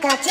Gotcha.